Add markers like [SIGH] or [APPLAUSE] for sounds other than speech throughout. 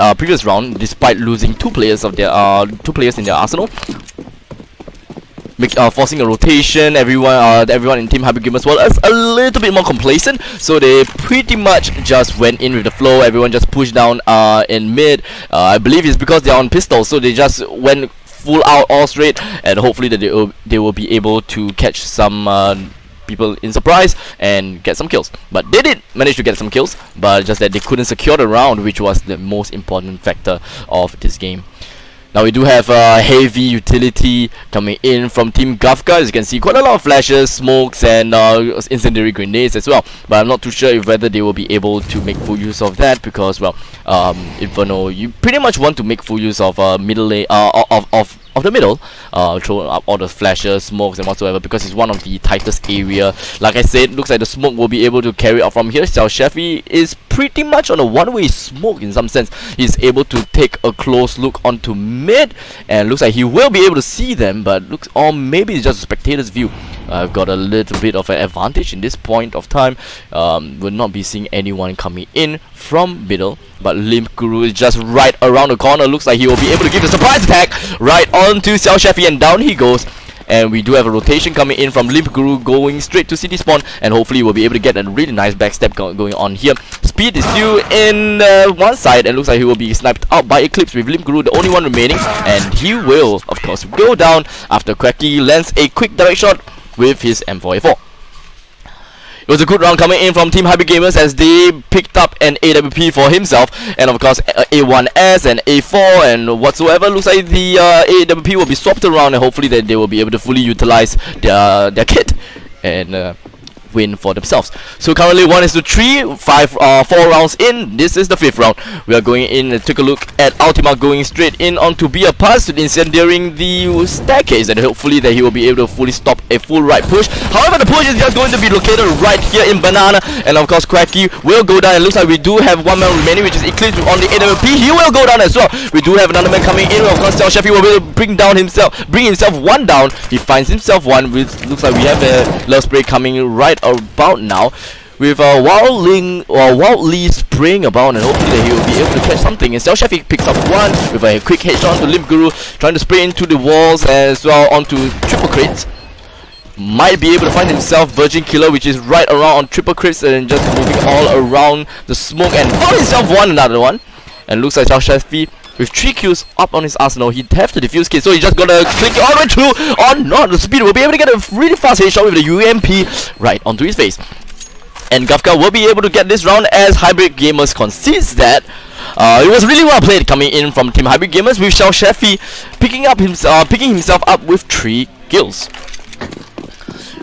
uh, previous round, despite losing two players of their uh, two players in their arsenal. Make, uh, forcing a rotation, everyone uh, everyone in Team Hybrid Gamers was a little bit more complacent, so they pretty much just went in with the flow. Everyone just pushed down uh, in mid. Uh, I believe it's because they're on pistol, so they just went full out all straight, and hopefully that they will, they will be able to catch some uh, people in surprise and get some kills. But they did manage to get some kills, but just that they couldn't secure the round, which was the most important factor of this game. Now we do have uh, heavy utility coming in from Team Gafka. As you can see, quite a lot of flashes, smokes, and uh, incendiary grenades as well. But I'm not too sure if whether they will be able to make full use of that because, well, um, Inferno, you pretty much want to make full use of uh, middle uh, of, of of the middle, uh, throw up all the flashes, smokes and whatsoever because it's one of the tightest area. Like I said, looks like the smoke will be able to carry out from here. Xiao Chefy is pretty much on a one-way smoke in some sense. He's able to take a close look onto mid and looks like he will be able to see them but looks or maybe it's just a spectator's view. I've got a little bit of an advantage in this point of time. Um, will not be seeing anyone coming in from middle, but Limp Guru is just right around the corner. Looks like he will be able to give the surprise attack right onto Xiao Chefy, and down he goes. And we do have a rotation coming in from Limp Guru going straight to City Spawn and hopefully we'll be able to get a really nice backstep go going on here. Speed is still in uh, one side and looks like he will be sniped out by Eclipse with Limp Guru the only one remaining and he will of course go down after Quacky lands a quick direct shot with his M4A4. It was a good round coming in from Team Hybrid Gamers as they picked up an AWP for himself and of course A1S and A4 and whatsoever. Looks like the uh, AWP will be swapped around and hopefully that they will be able to fully utilize their, their kit. And uh, win for themselves. So currently one is to three, five, uh, four rounds in. This is the fifth round. We are going in and take a look at Ultima going straight in onto be a pass incendiaring the staircase and hopefully that he will be able to fully stop a full right push. However, the push is just going to be located right here in Banana and of course Quacky will go down. It looks like we do have one man remaining which is Eclipse on the AWP. He will go down as well. We do have another man coming in. Of course, Xiao Chefy will be able to bring down himself, bring himself one down. He finds himself one. Which looks like we have a love spray coming right about now with uh, Wild Ling or Wild Lee spraying about and hopefully that he will be able to catch something. And Xiao picks up one with a quick headshot to Limp Guru, trying to spray into the walls as well onto triple crates. Might be able to find himself Virgin Killer, which is right around on triple crates and just moving all around the smoke and found himself one another one. And looks like Xiao with 3 kills up on his arsenal, he'd have to defuse kit, so he's just gonna click all the way through or not. The speed will be able to get a really fast headshot with the UMP right onto his face. And Gafka will be able to get this round as Hybrid Gamers concedes that. Uh, it was really well played coming in from Team Hybrid Gamers with Xiao Chefy picking up himself, uh, picking himself up with 3 kills.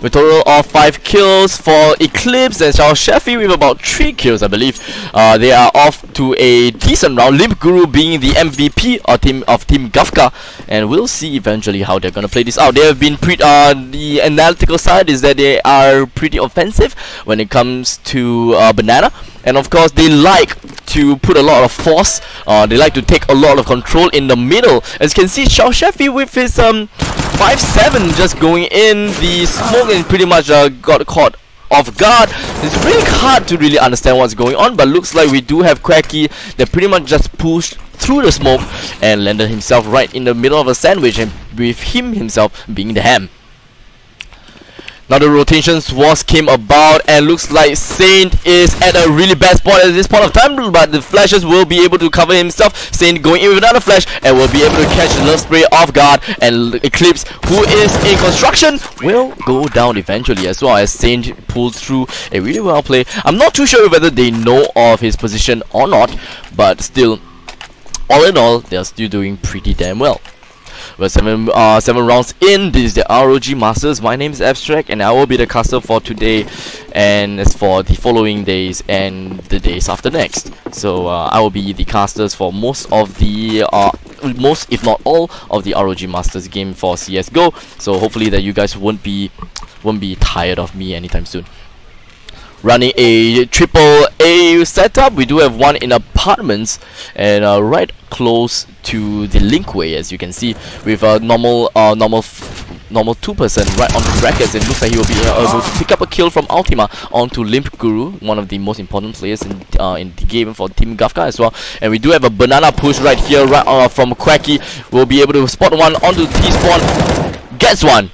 A total of 5 kills for Eclipse and Xiao Chefy with about 3 kills I believe. Uh, they are off to a decent round, Limp Guru being the MVP of Team, of team Gafka and we'll see eventually how they're gonna play this out. They have been pretty, uh, the analytical side is that they are pretty offensive when it comes to uh, Banana and of course they like to put a lot of force uh, they like to take a lot of control in the middle as you can see Xiao Chefy with his um 5-7 just going in the smoke and pretty much uh, got caught off guard. It's really hard to really understand what's going on, but looks like we do have Quacky that pretty much just pushed through the smoke and landed himself right in the middle of a sandwich and with him himself being the ham. Now the rotations was came about and looks like Saint is at a really bad spot at this point of time but the flashes will be able to cover himself. Saint going in with another flash and will be able to catch the love spray off guard and Eclipse who is in construction will go down eventually as well as Saint pulls through a really well play. I'm not too sure whether they know of his position or not but still all in all they're still doing pretty damn well. We're seven uh seven rounds in. This is the ROG Masters. My name is Abstract, and I will be the caster for today, and as for the following days and the days after next. So uh, I will be the casters for most of the uh most if not all of the ROG Masters game for CS:GO. So hopefully that you guys won't be won't be tired of me anytime soon running a triple Setup. We do have one in apartments and uh, right close to the linkway as you can see with a normal uh, normal normal 2% right onto brackets and looks like he will be able to pick up a kill from Ultima onto Limp Guru, one of the most important players in uh, in the game for Team Gafka as well. And we do have a banana push right here, right uh, from Quacky. We'll be able to spot one onto T-Spawn. Gets one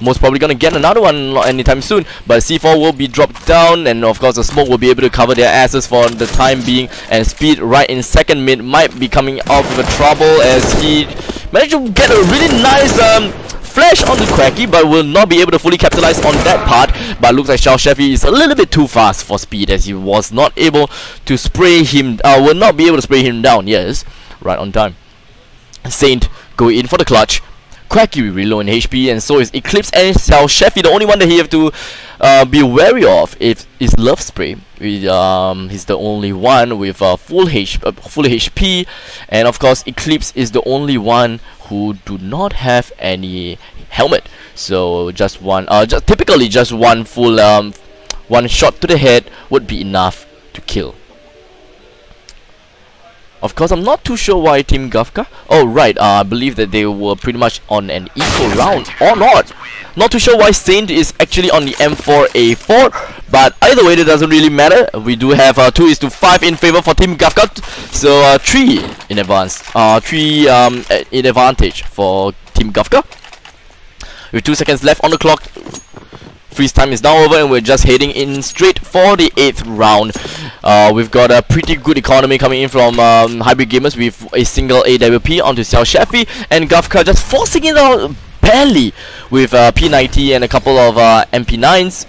most probably gonna get another one anytime soon. But C4 will be dropped down and of course the smoke will be able to cover their asses for the time being. And speed right in second mid might be coming out a trouble as he managed to get a really nice um, flash onto Quacky but will not be able to fully capitalize on that part. But looks like Xiao Chefy is a little bit too fast for speed as he was not able to spray him uh, will not be able to spray him down. Yes right on time. Saint go in for the clutch Quacky really low in HP and so is Eclipse and Xiao Chefy. The only one that he have to uh, be wary of is, is Love Spray. Um, he's the only one with uh, full, H uh, full HP and of course Eclipse is the only one who do not have any helmet. So just one, uh, just typically just one full um, one shot to the head would be enough to kill. Of course, I'm not too sure why Team Gafka. Oh, right. Uh, I believe that they were pretty much on an equal round or not. Not too sure why Saint is actually on the M4A4, but either way, it doesn't really matter. We do have uh, 2 is to 5 in favor for Team Gafka, so uh, 3 in advance. Uh, 3 um, in advantage for Team Gafka. With 2 seconds left on the clock, freeze time is now over and we're just heading in straight for the 8th round. Uh, we've got a pretty good economy coming in from um, Hybrid Gamers with a single AWP onto Xiao Chefy and Gafka just forcing it out barely with uh, P90 and a couple of uh, MP9s.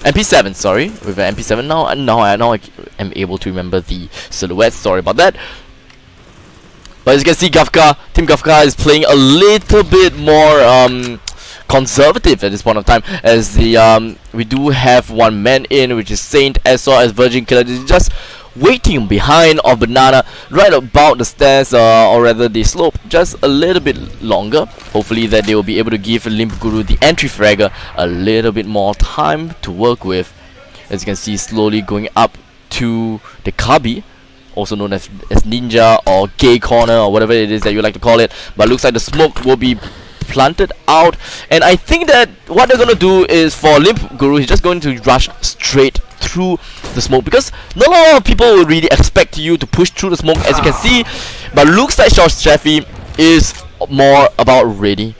MP7, sorry, with an MP7 now, and now I now I am able to remember the silhouette. Sorry about that. But as you can see, Gafka, Team Gafka is playing a little bit more um, conservative at this point of time as the um, we do have one man in which is Saint as well as Virgin Killer. Just waiting behind of Banana right about the stairs uh, or rather the slope just a little bit longer. Hopefully that they will be able to give Limp Guru the entry fragger a little bit more time to work with. As you can see slowly going up to the Kabi also known as, as Ninja or Gay Corner or whatever it is that you like to call it. But looks like the smoke will be planted out. And I think that what they're gonna do is for Limp Guru he's just going to rush straight through the smoke. Because not a lot of people will really expect you to push through the smoke as you can see. But looks like Xiao Chefy is more about ready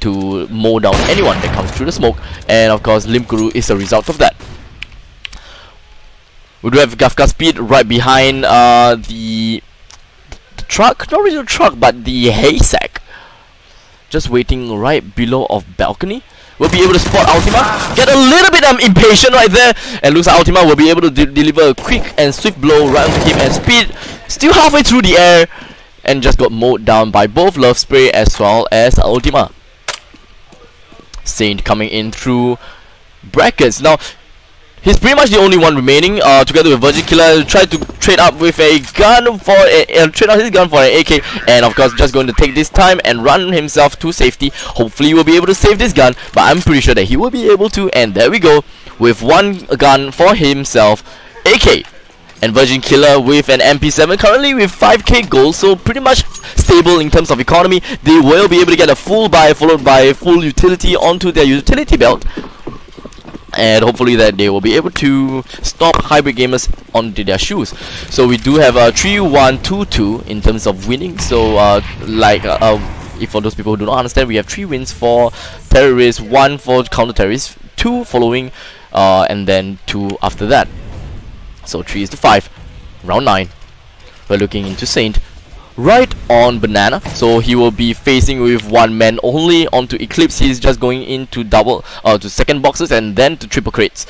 to mow down anyone that comes through the smoke. And of course Limp Guru is a result of that. We do have Gafka Speed right behind uh, the, the truck, not really the truck but the haystack just waiting right below of balcony. Will be able to spot Ultima. Get a little bit um, impatient right there. And looks like Ultima will be able to de deliver a quick and swift blow right onto him and speed. Still halfway through the air. And just got mowed down by both Love Spray as well as Ultima. Saint coming in through brackets. Now He's pretty much the only one remaining, uh, together with Virgin Killer, tried to trade up with a gun for a, uh, trade out his gun for an AK, and of course just going to take this time and run himself to safety. Hopefully he will be able to save this gun, but I'm pretty sure that he will be able to, and there we go, with one gun for himself, AK. And Virgin Killer with an MP7 currently with 5k gold so pretty much stable in terms of economy they will be able to get a full buy followed by full utility onto their utility belt and hopefully that they will be able to stop hybrid gamers onto their shoes. So we do have a 3-1-2-2 in terms of winning. So uh, like uh, uh, if for those people who do not understand we have 3 wins for terrorists 1 for counter-terrorists 2 following uh, and then 2 after that. So 3 is to 5 round 9 we're looking into Saint right on banana. So he will be facing with one man only onto eclipse. He's just going into double uh to second boxes and then to triple crates.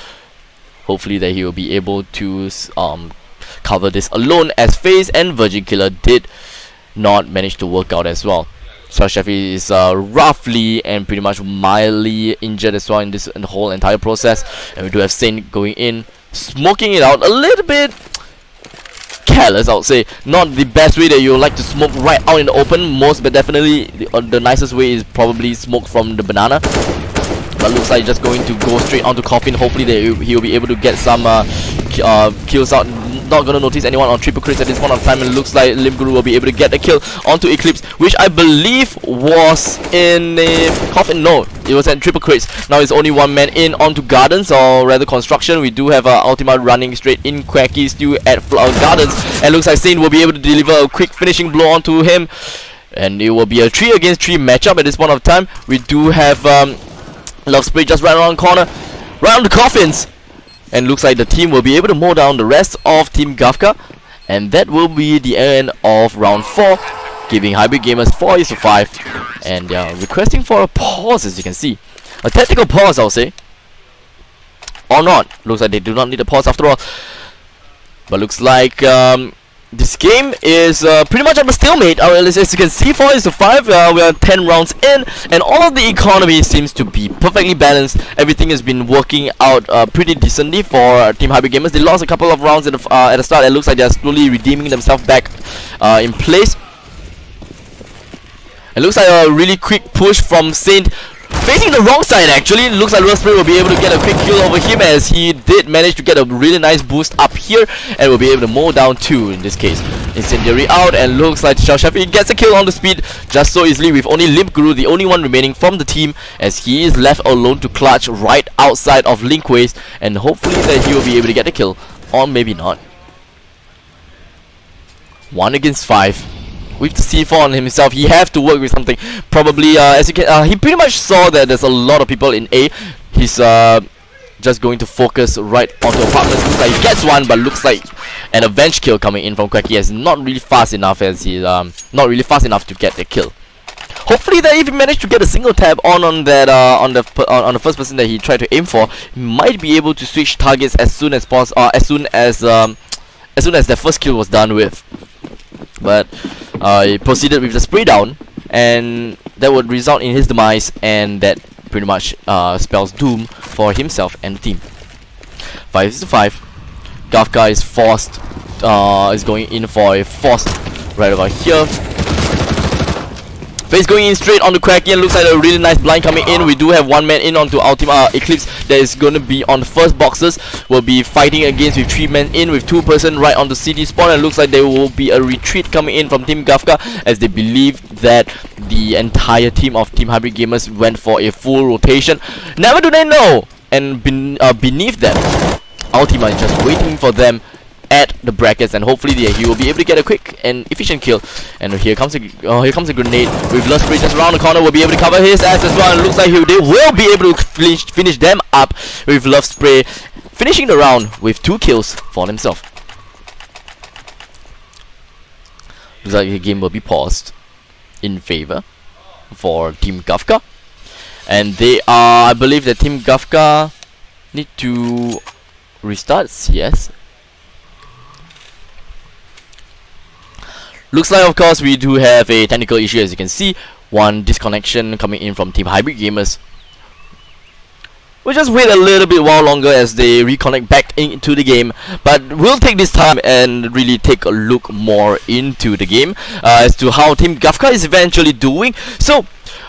Hopefully that he will be able to um cover this alone as FaZe and Virgin Killer did not manage to work out as well. So Chefy is uh, roughly and pretty much mildly injured as well in this in the whole entire process. And we do have Saint going in smoking it out a little bit careless I would say. Not the best way that you like to smoke right out in the open most but definitely the, uh, the nicest way is probably smoke from the banana. But looks like just going to go straight onto coffin hopefully that he'll be able to get some uh, uh, kills out not gonna notice anyone on triple crates at this point of time. It looks like Limp Guru will be able to get the kill onto Eclipse, which I believe was in a coffin. No, it was at triple crates. Now it's only one man in onto Gardens, or rather construction. We do have uh, Ultima running straight in Quacky still at Flower Gardens. And looks like Saint will be able to deliver a quick finishing blow onto him. And it will be a 3 against 3 matchup at this point of time. We do have um, Love Spray just right around the corner. Right on the coffins. And looks like the team will be able to mow down the rest of Team Gafka. And that will be the end of round 4. Giving Hybrid Gamers 4 is to 5. And they are requesting for a pause as you can see. A tactical pause I'll say. Or not. Looks like they do not need a pause after all. But looks like um, this game is uh, pretty much at a stalemate. Uh, as, as, you can see, 4 is to 5, uh, we are 10 rounds in, and all of the economy seems to be perfectly balanced. Everything has been working out uh, pretty decently for uh, Team Hybrid Gamers. They lost a couple of rounds at the, uh, at the start. It looks like they are slowly redeeming themselves back in place. It looks like a really quick push from Saint Facing the wrong side actually, looks like Spray will be able to get a quick kill over him as he did manage to get a really nice boost up here and will be able to mow down two in this case. Incendiary out and looks like Xiao Chefy gets a kill on the speed just so easily with only Limp Guru the only one remaining from the team as he is left alone to clutch right outside of Linkways and hopefully that he will be able to get the kill or maybe not. 1 against 5 with the C4 on himself, he have to work with something. Probably, uh, as you can, uh, he pretty much saw that there's a lot of people in A. He's uh, just going to focus right onto apartments. Looks like he gets one, but looks like an avenge kill coming in from Quacky is not really fast enough as he's um, not really fast enough to get the kill. Hopefully that if he managed to get a single tab on on that uh, on the on, on the first person that he tried to aim for, he might be able to switch targets as soon as possible, uh, as soon as um, as soon as the first kill was done with. But uh, he proceeded with the spray down and that would result in his demise and that pretty much uh, spells doom for himself and the team. 5 to 5. Gafka is forced, uh, is going in for a forced right over here. Face going in straight on the Kraken. Looks like a really nice blind coming in. We do have one man in onto Ultima uh, Eclipse that is going to be on the first boxes. We'll be fighting against with three men in with two person right on the city spawn. And looks like there will be a retreat coming in from Team Gafka as they believe that the entire team of Team Hybrid Gamers went for a full rotation. Never do they know. And ben uh, beneath them, Ultima is just waiting for them at the brackets and hopefully yeah, he will be able to get a quick and efficient kill. And here comes a oh, here comes a grenade. With Lust just around the corner. Will be able to cover his ass as well. And looks like he will be able to finish, finish them up with Love Spray finishing the round with two kills for himself. Looks like the game will be paused in favor for Team Gafka and they are I believe that Team Gafka need to restart. Yes Looks like of course we do have a technical issue as you can see. One disconnection coming in from Team Hybrid Gamers. We'll just wait a little bit while longer as they reconnect back into the game. But we'll take this time and really take a look more into the game uh, as to how Team Gafka is eventually doing. So,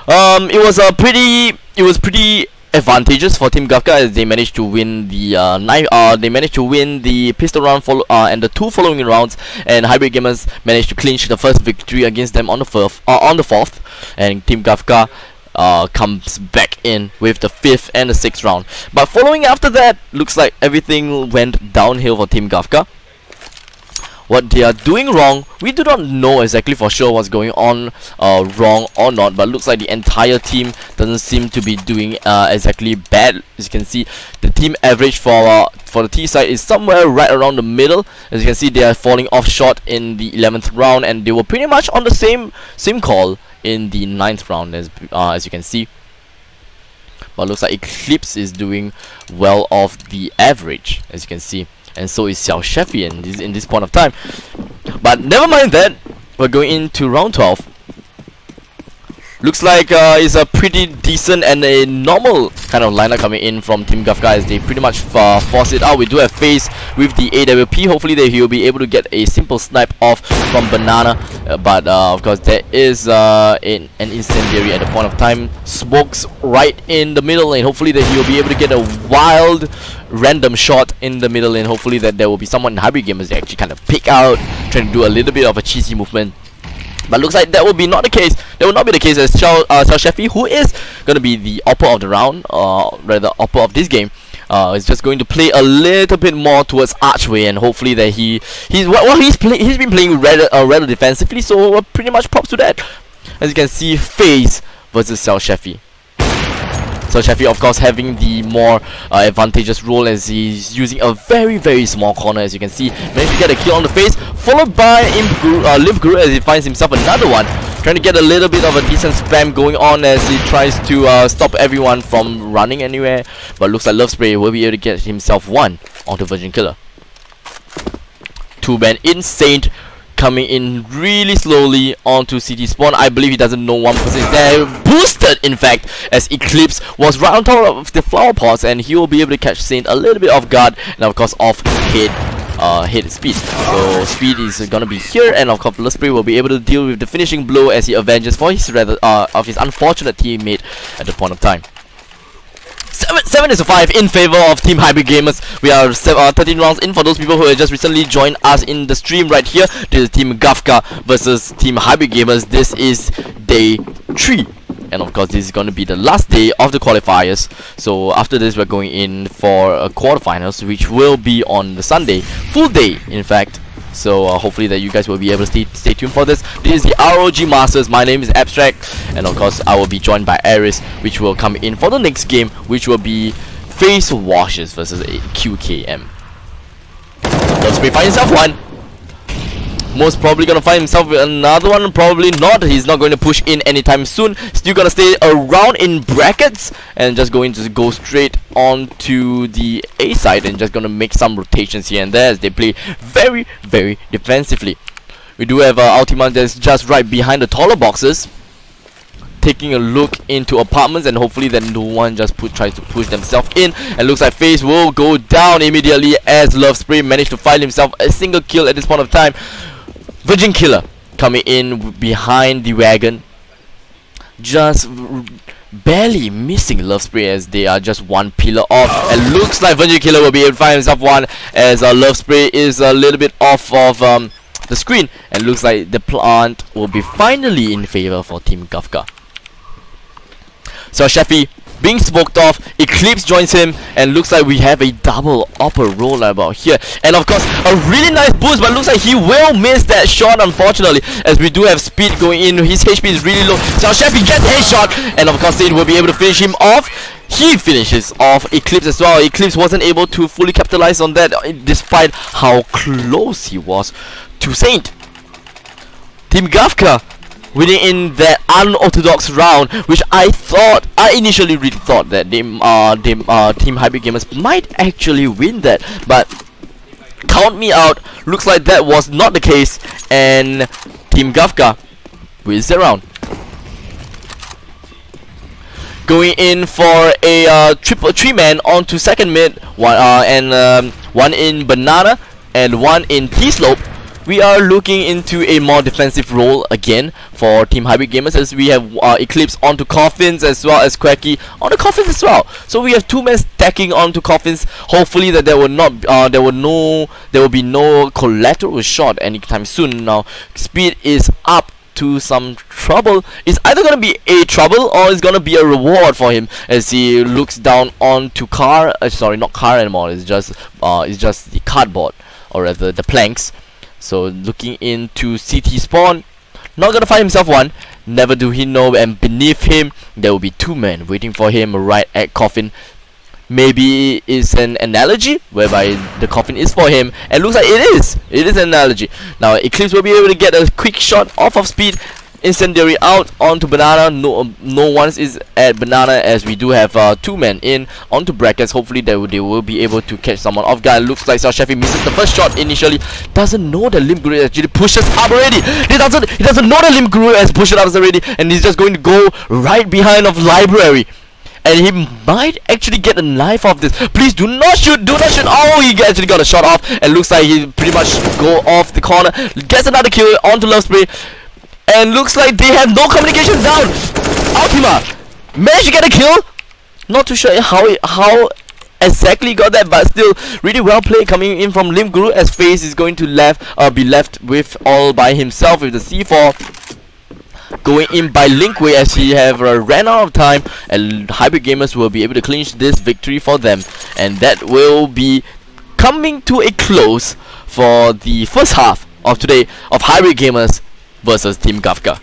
um, it was a pretty, it was pretty advantages for Team Gafka as they managed to win the uh, uh, they managed to win the pistol round follow uh, and the two following rounds and Hybrid Gamers managed to clinch the first victory against them on the fourth uh, on the fourth and Team Gafka uh, comes back in with the fifth and the sixth round. But following after that, looks like everything went downhill for Team Gafka what they are doing wrong. We do not know exactly for sure what's going on uh, wrong or not, but looks like the entire team doesn't seem to be doing uh, exactly bad. As you can see, the team average for uh, for the T side is somewhere right around the middle. As you can see, they are falling off short in the 11th round, and they were pretty much on the same same call in the 9th round, as uh, as you can see. But looks like Eclipse is doing well off the average, as you can see and so is Xiao this, in this point of time. But never mind that, we're going into round 12. Looks like uh, it's a pretty decent and a normal kind of lineup coming in from Team Gafka as they pretty much uh, force it out. We do have Face with the AWP. Hopefully that he'll be able to get a simple snipe off from Banana. Uh, but uh, of course there is uh, an, an incendiary at the point of time. Smokes right in the middle lane. Hopefully that he'll be able to get a wild random shot in the middle lane. Hopefully that there will be someone in Hybrid Gamers that actually kind of pick out, trying to do a little bit of a cheesy movement but looks like that will be not the case. That will not be the case as Xiao, uh, Xiao Chefy, who is going to be the upper of the round, or uh, rather upper of this game, uh, is just going to play a little bit more towards Archway, and hopefully that he he's well he's play, he's been playing rather uh, rather defensively, so pretty much props to that. As you can see, FaZe versus Xiao Chefy. So Sheffield of course having the more uh, advantageous role as he's using a very very small corner as you can see. Managed to get a kill on the face followed by Imp Guru, uh, as he finds himself another one. Trying to get a little bit of a decent spam going on as he tries to uh, stop everyone from running anywhere. But looks like Love Spray will be able to get himself one onto Virgin Killer. Two man insane coming in really slowly onto CT spawn. I believe he doesn't know one person is there. Boosted, in fact, as Eclipse was right on top of the flower pots, and he will be able to catch Saint a little bit off guard, and of course off head. Uh, hit speed. So speed is gonna be here, and of course Love Spray will be able to deal with the finishing blow as he avenges for his rather uh, of his unfortunate teammate at the point of time. 7, 7 is 5 in favor of Team Hybrid Gamers. We are uh, 13 rounds in for those people who have just recently joined us in the stream right here. This is Team Gafka versus Team Hybrid Gamers. This is day 3 and of course this is going to be the last day of the qualifiers so after this we're going in for a quarterfinals which will be on the Sunday full day in fact so uh, hopefully that you guys will be able to stay, stay tuned for this. This is the ROG Masters. My name is Abstract. And of course, I will be joined by Aris, which will come in for the next game, which will be Face Washes versus QKM. Let's be find yourself one most probably gonna find himself with another one. Probably not. He's not going to push in anytime soon. Still gonna stay around in brackets and just going to go straight on to the A side and just gonna make some rotations here and there as they play very very defensively. We do have uh, Ultima that's just right behind the taller boxes taking a look into apartments and hopefully that no one just put tries to push themselves in. And looks like FaZe will go down immediately as Love Spray managed to find himself a single kill at this point of time Virgin Killer coming in behind the wagon. Just barely missing Love Spray as they are just one pillar off. And looks like Virgin Killer will be able to find himself one as uh, Love Spray is a little bit off of um, the screen. And looks like the plant will be finally in favor for Team Gafka. So Chefy being smoked off. Eclipse joins him, and looks like we have a double upper roll about here. And of course, a really nice boost, but looks like he will miss that shot, unfortunately, as we do have speed going in. His HP is really low. So Chefy gets a headshot, and of course, Saint will be able to finish him off. He finishes off Eclipse as well. Eclipse wasn't able to fully capitalize on that, despite how close he was to Saint. Team Gafka winning in that unorthodox round, which I thought, I initially really thought that they, uh, they, uh, Team Hybrid Gamers might actually win that, but count me out, looks like that was not the case, and Team Gafka wins the round. Going in for a uh, triple three man onto second mid, one uh, and um, one in banana and one in T slope we are looking into a more defensive role again for Team Hybrid Gamers as we have uh, Eclipse onto Coffins as well as Quacky onto Coffins as well. So we have two men stacking onto Coffins. Hopefully that there will not uh, there will no there will be no collateral shot anytime soon. Now speed is up to some trouble it's either gonna be a trouble or it's gonna be a reward for him as he looks down onto car uh, sorry not car anymore it's just uh it's just the cardboard or rather the planks so looking into CT spawn, not gonna find himself one. Never do he know, and beneath him there will be two men waiting for him right at coffin. Maybe it's an analogy whereby the coffin is for him, and looks like it is. It is an analogy. Now Eclipse will be able to get a quick shot off of speed incendiary out onto banana. No no one is at banana as we do have uh, two men in onto brackets. Hopefully they will, they will be able to catch someone off guard. Looks like Chefy misses the first shot initially. Doesn't know that Lim Guru actually pushes up already. He doesn't he doesn't know that limb Guru has pushed up already. And he's just going to go right behind of library. And he might actually get a knife off this. Please do not shoot, do not shoot. Oh, he actually got a shot off, and looks like he pretty much go off the corner. Gets another kill onto Love Spray, and looks like they have no communication down. Ultima managed to get a kill. Not too sure how how exactly got that, but still really well played coming in from Lim Guru as FaZe is going to left uh, be left with all by himself with the C4 going in by Linkway as he have uh, ran out of time and Hybrid Gamers will be able to clinch this victory for them and that will be coming to a close for the first half of today of Hybrid Gamers versus Team Gafka.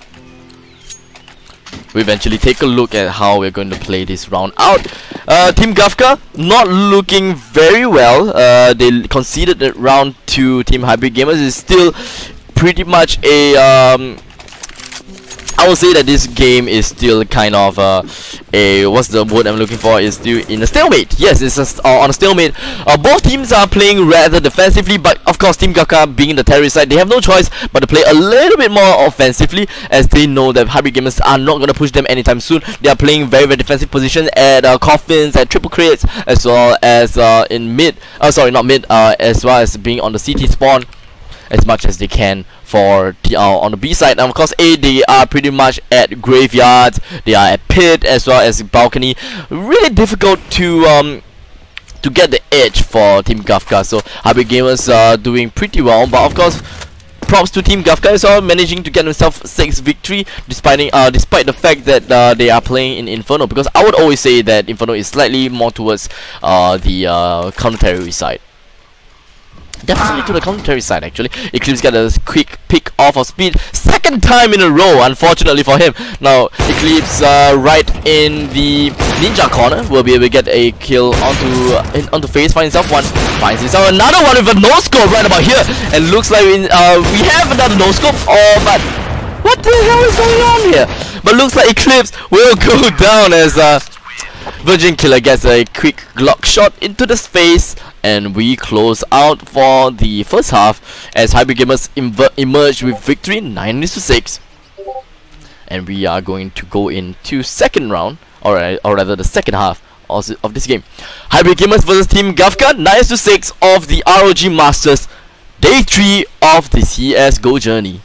We eventually take a look at how we're going to play this round out. Uh, Team Gafka not looking very well. Uh, they conceded the round to Team Hybrid Gamers. is still pretty much a um, I would say that this game is still kind of uh, a what's the word I'm looking for is still in a stalemate. Yes, it's a, uh, on a stalemate. Uh, both teams are playing rather defensively, but of course Team Gafka being the terrorist side, they have no choice but to play a little bit more offensively as they know that Hybrid Gamers are not going to push them anytime soon. They are playing very very defensive positions at uh, coffins, at triple crates, as well as uh, in mid. Uh, sorry, not mid. Uh, as well as being on the CT spawn as much as they can for the, uh, on the B side. And of course, A they are pretty much at graveyards. They are at pit as well as balcony. Really difficult to um, to get the edge for Team Gafka. So Hybrid Gamers are doing pretty well, but of course. Props to Team Gafka as well, managing to get themselves six victory, despite uh, despite the fact that uh, they are playing in Inferno. Because I would always say that Inferno is slightly more towards uh, the uh, counter side. Definitely to the contrary side actually. Eclipse got a quick pick off of speed. Second time in a row, unfortunately for him. Now, Eclipse uh, right in the ninja corner will be able to get a kill onto uh, in, onto FaZe, find himself one, finds himself another one with a no scope right about here. And looks like we, uh, we have another no scope. Oh, but what the hell is going on here? But looks like Eclipse will [LAUGHS] go down as uh, Virgin Killer gets a quick Glock shot into the space and we close out for the first half as Hybrid Gamers emerge with victory 9 to 6 and we are going to go into second round or, or rather the second half of this game. Hybrid Gamers versus Team Gafka 9 to 6 of the ROG Masters. Day 3 of the CSGO journey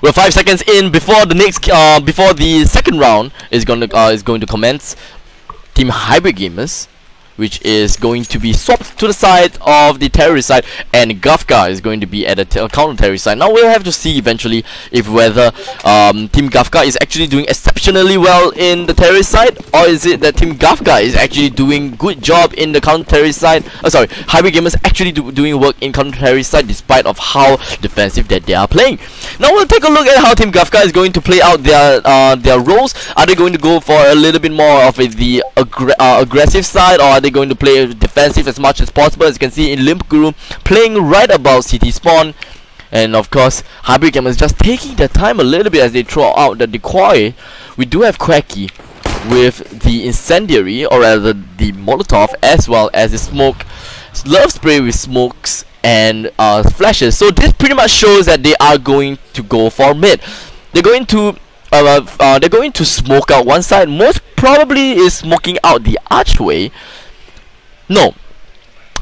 We're five seconds in before the next uh before the second round is going to uh is going to commence. Team Hybrid Gamers which is going to be swapped to the side of the terrorist side and Gafka is going to be at the counter terrorist side. Now we'll have to see eventually if whether um, Team Gafka is actually doing exceptionally well in the terrorist side or is it that Team Gafka is actually doing good job in the counter terrorist side. Oh sorry, Hybrid Gamers actually do, doing work in counter terrorist side despite of how defensive that they are playing. Now we'll take a look at how Team Gafka is going to play out their uh, their roles. Are they going to go for a little bit more of the uh, aggressive side or are they they going to play defensive as much as possible. As you can see in Limp Guru playing right about CT spawn. And of course Hybrid Gamers just taking their time a little bit as they throw out the decoy. We do have Quacky with the incendiary or rather the molotov as well as the smoke love spray with smokes and uh, flashes. So this pretty much shows that they are going to go for mid. They're going to uh, uh, they're going to smoke out one side. Most probably is smoking out the archway no,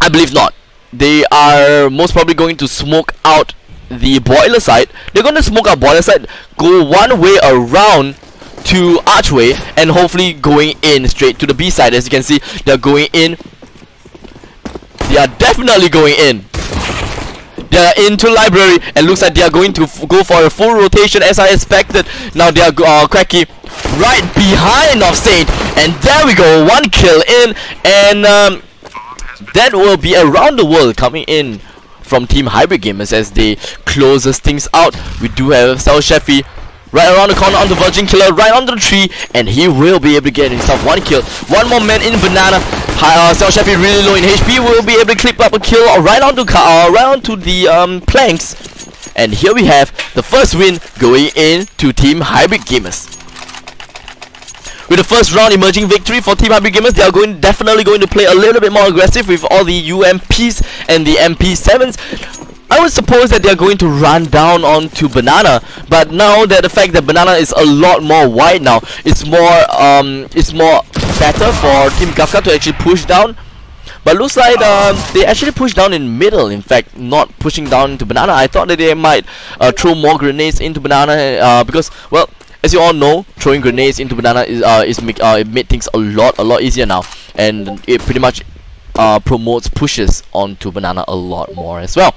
I believe not. They are most probably going to smoke out the boiler side. They're going to smoke out boiler side, go one way around to archway, and hopefully going in straight to the B side. As you can see, they're going in. They are definitely going in. They are into library, and looks like they are going to go for a full rotation as I expected. Now they are uh, Quacky right behind of Saint, and there we go, one kill in, and um, that will be around the world coming in from Team Hybrid Gamers as they closes things out. We do have Sal Chefy right around the corner on the Virgin Killer, right onto the tree, and he will be able to get himself one kill. One more man in Banana. Uh, Xiao Chefy really low in HP, will be able to clip up a kill right onto uh, right onto the um, planks. And here we have the first win going in to Team Hybrid Gamers. With the first round emerging victory for Team Hybrid Gamers, they are going definitely going to play a little bit more aggressive with all the UMPs and the MP7s. I would suppose that they're going to run down onto Banana, but now that the fact that Banana is a lot more wide now, it's more um, it's more better for Team Gafka to actually push down. But looks like um, they actually push down in middle. In fact, not pushing down into Banana. I thought that they might uh, throw more grenades into Banana uh, because, well, as you all know, throwing grenades into Banana is uh, is make uh, it made things a lot a lot easier now, and it pretty much uh, promotes pushes onto Banana a lot more as well.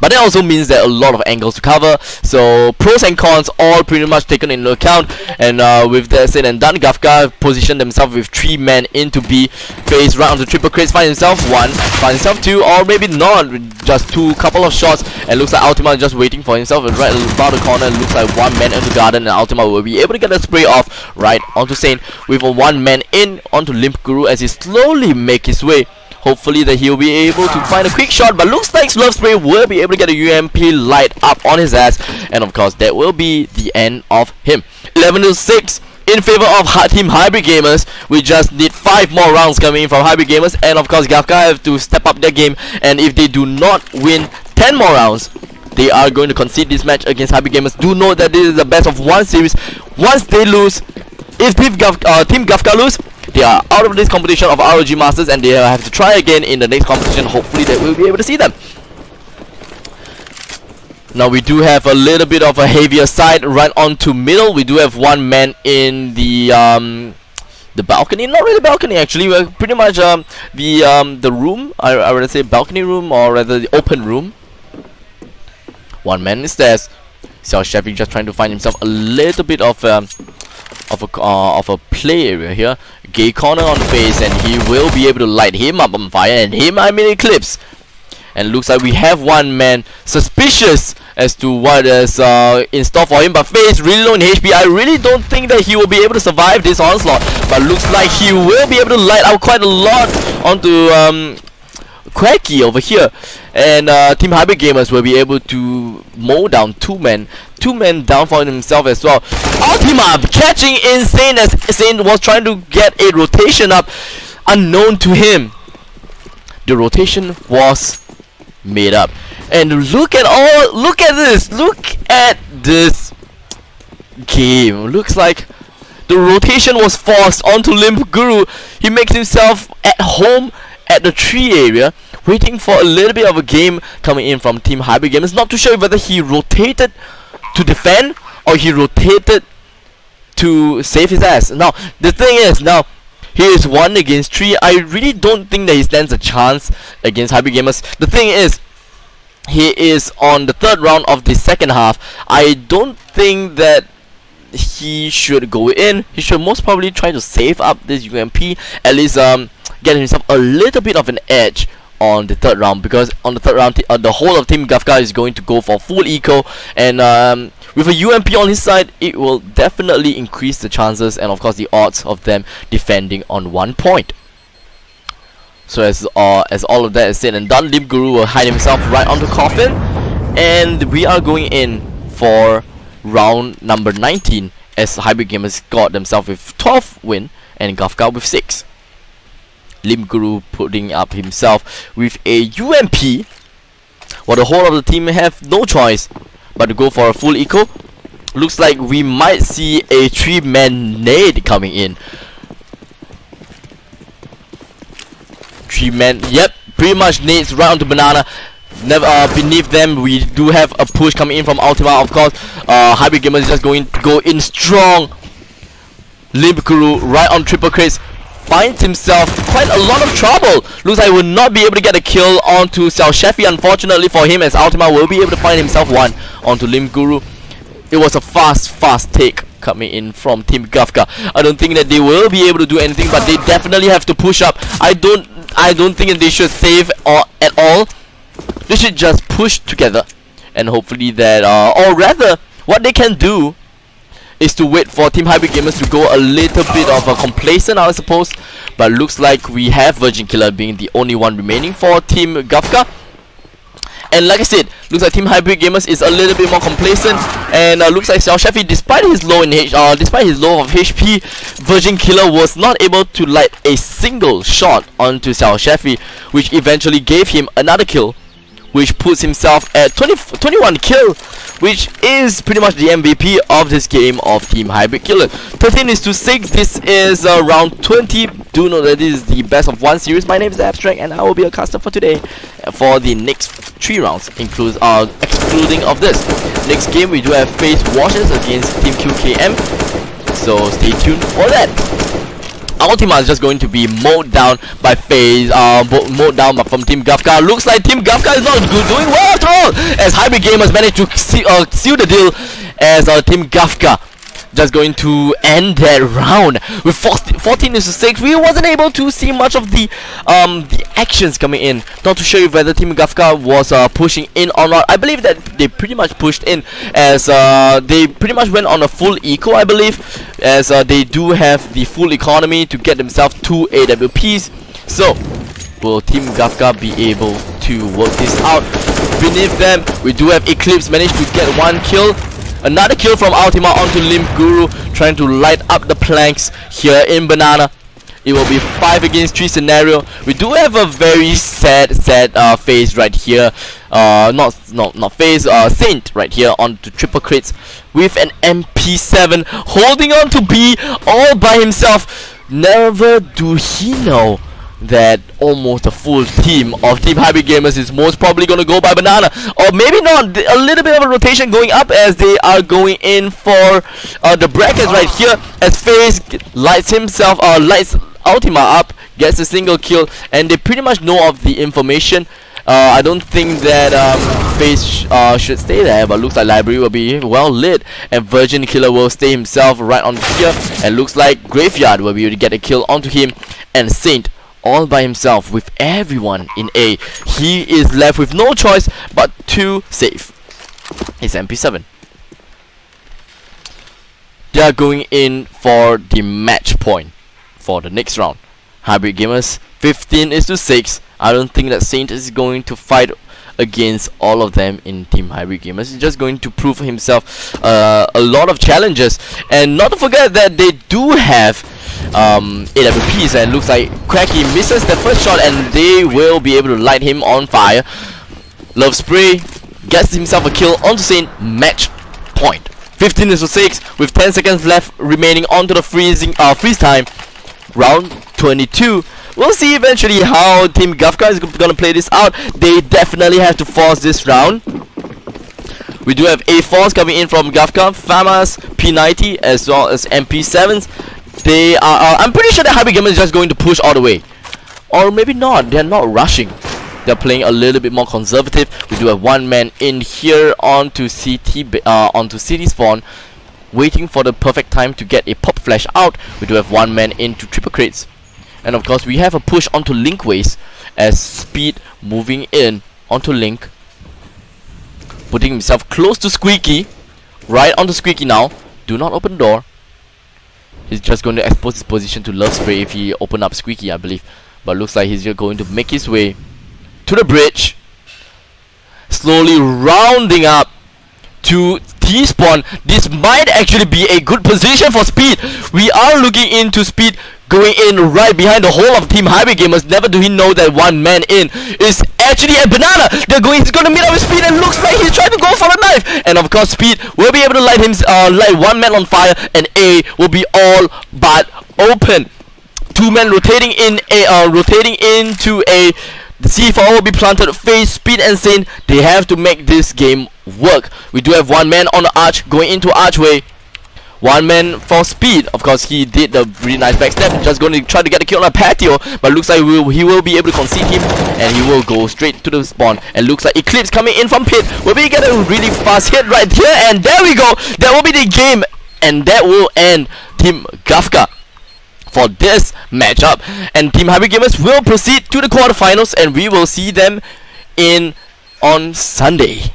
But that also means that a lot of angles to cover. So pros and cons all pretty much taken into account. And uh, with that said and done, Gafka positioned themselves with three men into B. Face right onto triple crates, find himself one, find himself two, or maybe not. Just two couple of shots. And looks like Ultima just waiting for himself and right about the corner. Looks like one man into the garden and Ultima will be able to get a spray off right onto Saint with a one man in onto Limp Guru as he slowly make his way Hopefully that he'll be able to find a quick shot, but looks like Love Spray will be able to get a UMP light up on his ass, and of course that will be the end of him. 11 to 6 in favor of Team Hybrid Gamers. We just need 5 more rounds coming in from Hybrid Gamers, and of course Gafka have to step up their game, and if they do not win 10 more rounds, they are going to concede this match against Hybrid Gamers. Do know that this is the best of one series. Once they lose, if Team, Gaf uh, Team Gafka lose, they are out of this competition of ROG Masters and they have to try again in the next competition. Hopefully that we'll be able to see them. Now we do have a little bit of a heavier side right onto middle. We do have one man in the um, the balcony. Not really balcony actually. We're pretty much um, the um, the room. I, I would say balcony room or rather the open room. One man is there. Xiao Chefy just trying to find himself a little bit of um, of a uh, of a play area here. Gay corner on face, and he will be able to light him up on fire, and him I mean eclipse. And looks like we have one man suspicious as to what is uh, in store for him. But Face really low in HP. I really don't think that he will be able to survive this onslaught. But looks like he will be able to light out quite a lot onto um, Quacky over here. And uh, Team Hybrid Gamers will be able to mow down two men two men down for himself as well. Ultima catching Insane as Insane was trying to get a rotation up unknown to him. The rotation was made up. And look at all look at this. Look at this game. Looks like the rotation was forced onto Limp Guru. He makes himself at home at the tree area waiting for a little bit of a game coming in from Team Hybrid Gamers. Not too sure whether he rotated to defend or he rotated to save his ass. Now, the thing is, now, he is 1 against 3. I really don't think that he stands a chance against Hybrid Gamers. The thing is, he is on the third round of the second half. I don't think that he should go in. He should most probably try to save up this UMP. At least um, get himself a little bit of an edge on the third round because on the third round uh, the whole of Team Gafka is going to go for full eco and um, with a UMP on his side it will definitely increase the chances and of course the odds of them defending on one point. So as uh, as all of that is said and done, Lim Guru will hide himself right on the Coffin and we are going in for round number 19 as Hybrid Gamers got themselves with 12 win and Gafka with 6. Lim Guru putting up himself with a UMP while the whole of the team have no choice but to go for a full eco. Looks like we might see a three man nade coming in. Three man yep pretty much nades right onto banana. Never uh, beneath them we do have a push coming in from Ultima of course. Uh, Hybrid Gamer is just going to go in strong. Limp Guru right on triple crates finds himself quite a lot of trouble. Looks like he will not be able to get a kill onto Xiao Chefy unfortunately for him as Ultima will be able to find himself one onto Lim Guru. It was a fast, fast take coming in from Team Gafka. I don't think that they will be able to do anything but they definitely have to push up. I don't I don't think that they should save or at all. They should just push together and hopefully that uh, or rather what they can do is to wait for Team Hybrid Gamers to go a little bit of a complacent, I suppose. But looks like we have Virgin Killer being the only one remaining for Team Gafka. And like I said, looks like Team Hybrid Gamers is a little bit more complacent, and uh, looks like Xiao Chefy, despite his low in H, uh, despite his low of HP, Virgin Killer was not able to light a single shot onto Xiao Chefy, which eventually gave him another kill which puts himself at 20, 21 kill which is pretty much the MVP of this game of Team Hybrid Killer. 13 is to 6, this is uh, round 20. Do know that this is the best of one series. My name is Abstract and I will be a caster for today for the next three rounds, includes uh, excluding of this. Next game we do have Face Washers against Team QKM, so stay tuned for that. Ultima is just going to be mowed down by FaZe, uh, mowed down from Team Gafka. Looks like Team Gafka is not good, doing well at all, as Hybrid Gamers managed to see, uh, seal the deal as uh, Team Gafka just going to end that round. With 14 to 6 we wasn't able to see much of the um the actions coming in. Not to show you whether team Gafka was uh, pushing in or not. I believe that they pretty much pushed in as uh, they pretty much went on a full eco I believe as uh, they do have the full economy to get themselves two AWPs so will Team Gafka be able to work this out? Beneath them we do have Eclipse managed to get one kill Another kill from Ultima onto Limp Guru, trying to light up the planks here in Banana. It will be 5 against 3 scenario. We do have a very sad, sad uh, FaZe right here. Uh, not, not, not FaZe, uh, Saint right here onto triple crates with an MP7 holding on to B all by himself. Never do he know that almost a full team of Team Hybrid Gamers is most probably going to go by Banana. Or maybe not, a little bit of a rotation going up as they are going in for uh, the brackets right here as FaZe lights himself, uh, lights Ultima up, gets a single kill, and they pretty much know of the information. Uh, I don't think that um, FaZe sh uh, should stay there, but looks like Library will be well lit, and Virgin Killer will stay himself right on here, and looks like Graveyard will be able to get a kill onto him, and Saint all by himself with everyone in A. He is left with no choice but to save his MP7. They are going in for the match point for the next round. Hybrid Gamers 15 is to 6. I don't think that Saint is going to fight against all of them in Team Hybrid Gamers. He's just going to prove himself uh, a lot of challenges. And not to forget that they do have um, AWPs and looks like Quacky misses the first shot and they will be able to light him on fire. Love Spray gets himself a kill onto Saint match point. 15 to 6 with 10 seconds left remaining onto the freezing uh, freeze time. Round 22. We'll see eventually how Team Gafka is gonna play this out. They definitely have to force this round. We do have A4s coming in from Gafka, FAMAS, P90 as well as MP7s they are, uh, I'm pretty sure that Hybrid Gamer is just going to push all the way. Or maybe not, they're not rushing. They're playing a little bit more conservative. We do have one man in here onto CT, uh, onto CT spawn, waiting for the perfect time to get a pop flash out. We do have one man into triple crates. And of course, we have a push onto Linkways as Speed moving in onto Link. Putting himself close to Squeaky. Right onto Squeaky now. Do not open door. He's just going to expose his position to Love Spray if he open up Squeaky, I believe. But looks like he's just going to make his way to the bridge. Slowly rounding up to T-spawn. This might actually be a good position for Speed. We are looking into Speed going in right behind the whole of Team Hybrid Gamers. Never do he know that one man in is actually a banana. They're going. He's to meet up with Speed, and looks like he's trying to go for a knife. And of course, Speed will be able to light him, uh, light one man on fire, and A will be all but open. Two men rotating in a, uh, rotating into a. The C4 will be planted. FaZe, Speed and Saint. They have to make this game work. We do have one man on the arch going into archway. One man for speed. Of course, he did the really nice backstep. Just going to try to get a kill on a patio. But looks like will, he will be able to concede him. And he will go straight to the spawn. And looks like Eclipse coming in from pit. Will be get a really fast hit right here. And there we go. That will be the game. And that will end Team Gafka for this matchup. And Team Hybrid Gamers will proceed to the quarterfinals. And we will see them in on Sunday.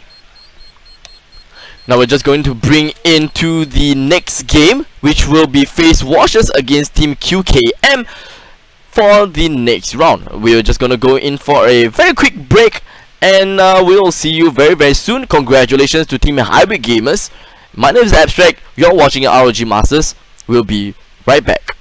Now we're just going to bring into the next game, which will be Face Washers against Team QKM for the next round. We're just gonna go in for a very quick break and uh, we'll see you very very soon. Congratulations to Team Hybrid Gamers. My name is Abstract, you're watching ROG Masters. We'll be right back.